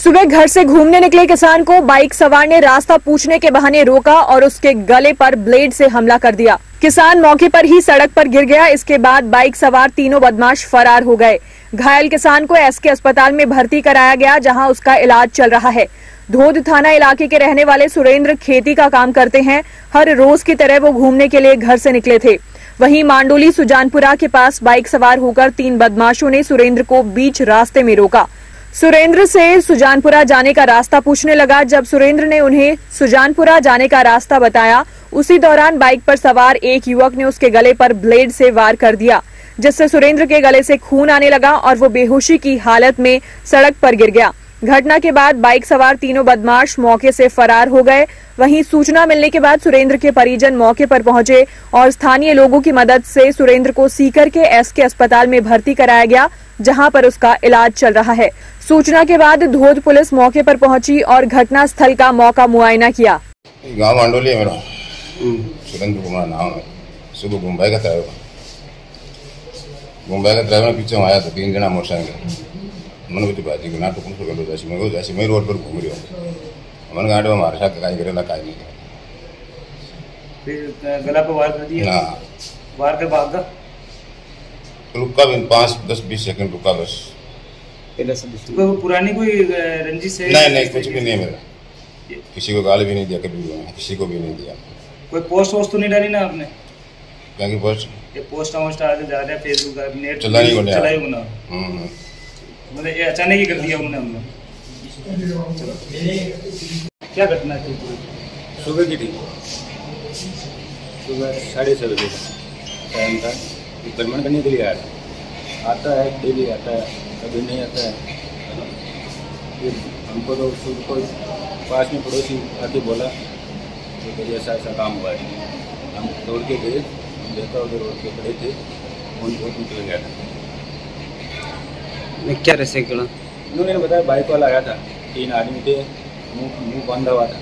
सुबह घर से घूमने निकले किसान को बाइक सवार ने रास्ता पूछने के बहाने रोका और उसके गले पर ब्लेड से हमला कर दिया। किसान मौके पर ही सड़क पर गिर गया। इसके बाद बाइक सवार तीनों बदमाश फरार हो गए। घायल किसान को एसके अस्पताल में भर्ती कराया गया, जहाँ उसका इलाज चल रहा है। धोध थाना इलाके के रहने वाले सुरेंद्र खेती का काम करते हैं। हर रोज की तरह वो घूमने के लिए घर से निकले थे। वहीं मांडोली सुजानपुरा के पास बाइक सवार होकर तीन बदमाशों ने सुरेंद्र को बीच रास्ते में रोका। सुरेंद्र से सुजानपुरा जाने का रास्ता पूछने लगा। जब सुरेंद्र ने उन्हें सुजानपुरा जाने का रास्ता बताया, उसी दौरान बाइक पर सवार एक युवक ने उसके गले पर ब्लेड से वार कर दिया, जिससे सुरेंद्र के गले से खून आने लगा और वो बेहोशी की हालत में सड़क पर गिर गया। घटना के बाद बाइक सवार तीनों बदमाश मौके से फरार हो गए। वहीं सूचना मिलने के बाद सुरेंद्र के परिजन मौके पर पहुँचे और स्थानीय लोगों की मदद से सुरेंद्र को सीकर के एसके अस्पताल में भर्ती कराया गया जहाँ पर उसका इलाज चल रहा है। सूचना के बाद धोध पुलिस मौके पर पहुँची और घटना स्थल का मौका मुआयना किया। गाँव मांडोली है मेरा। सुरेंद्र कुमार नाम है। सुबह मुंबई का ड्राइवर मुंबई का ड्राइवर पीछे आया था तीन जना मोटरसाइकिल। म्हणून पाहिजे की नाटक पण सगळं होतं अशी मग अशी मी रोडवर घुमरी म्हणून गाडी महाराष्ट्रात कहीं करेला काय नाही फिर गला पे वार कर दिया हाँ वार के बाद का रुका भी पाँच दस बीस सेकंड रुका बस कोई पुरानी कोई रंजिश है नहीं नहीं कुछ भी नहीं मेरा किसी को गाली भी नहीं दिया कभी किसी को भी नहीं दिया कोई पोस्ट वोस्ट तो नहीं डाली ना आपने क्या की पोस्ट ये पोस्ट वोस्ट आज जा रहा है फेसबुक नेट चला ही होना चला ही होना मतलब ये अचानक ही कर दिया उन्होंने हमने। क्या घटना थी? सुबह की थी। सुबह साढ़े छः बजे टाइम था। भ्रमण करने के लिए आया था। आता है, डेली आता है, कभी नहीं आता है। फिर हमको तो सुबह को पास में पड़ोसी आके बोला कि तो ऐसा ऐसा काम हुआ है। हम दौड़ के गए देखा, उधर रोड पे खड़े थे। फ़ोन बहुत निकल गया था? मैं क्या रसे कड़ा उन्होंने बताया बाइक वाला आया था तीन आदमी थे मुँह मुँह बांधा हुआ था।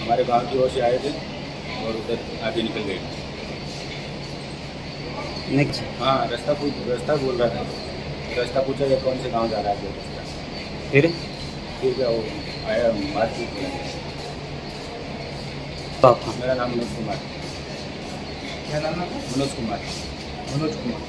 हमारे गाँव की ओर से आए थे और उधर आगे निकल गए। नेक्स्ट हाँ रास्ता पूछ रास्ता बोल रहा था। रास्ता पूछा कि कौन से गाँव जा रहा है रास्ता। फिर? फिर क्या वो आया मारपीट किया। मेरा नाम मनोज कुमार। क्या नाम है मनोज कुमार। मनोज कुमार।